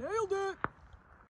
Nailed it!